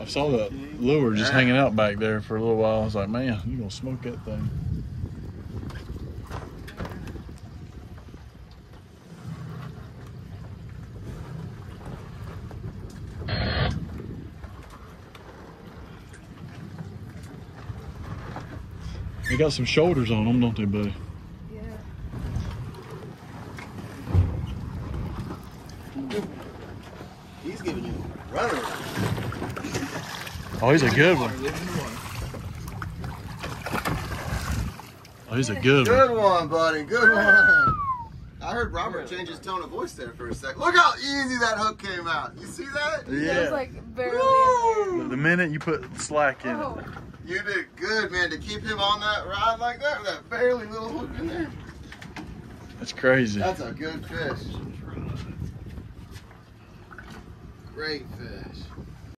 I saw that lure just hanging out back there for a little while. I was like, man, you gonna smoke that thing. They got some shoulders on them, don't they, buddy? Yeah. He's giving you a runner. Oh, he's a good one. Oh, he's a good one. Good one, buddy. Good one. I heard Robert change his tone of voice there for a second. Look how easy that hook came out. You see that? It was Yeah. like barely. The minute you put slack in it. Oh, You did good, man, to keep him on that rod like that with that barely little hook in there. That's crazy. That's a good fish. Great fish.